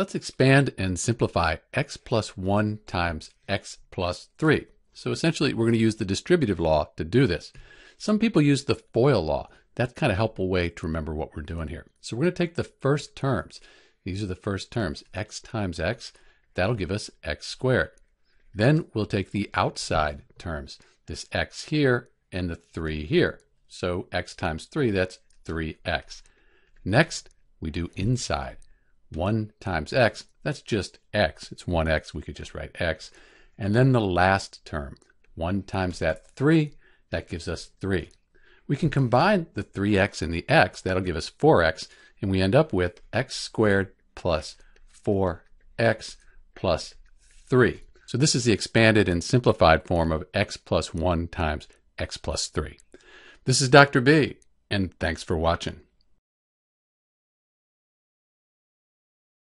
Let's expand and simplify x plus 1 times x plus 3. So essentially, we're going to use the distributive law to do this. Some people use the FOIL law. That's kind of helpful way to remember what we're doing here. So we're going to take the first terms. These are the first terms, x times x. That'll give us x squared. Then we'll take the outside terms, this x here and the 3 here. So x times 3, that's 3x. Next, we do inside. 1 times x, that's just x. It's 1x, we could just write x. And then the last term, 1 times that 3, that gives us 3. We can combine the 3x and the x, that'll give us 4x, and we end up with x squared plus 4x plus 3. So this is the expanded and simplified form of x plus 1 times x plus 3. This is Dr. B, and thanks for watching.